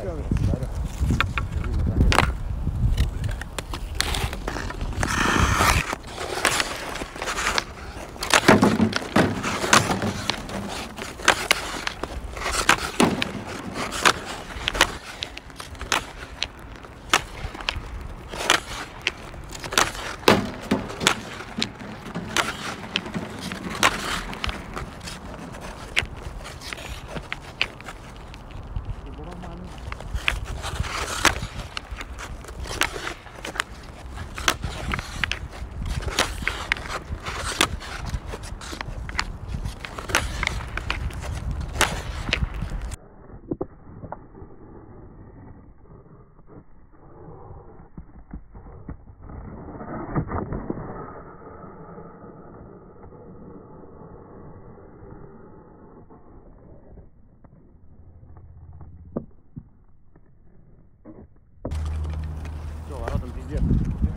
each other. Yeah.